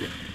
Yeah.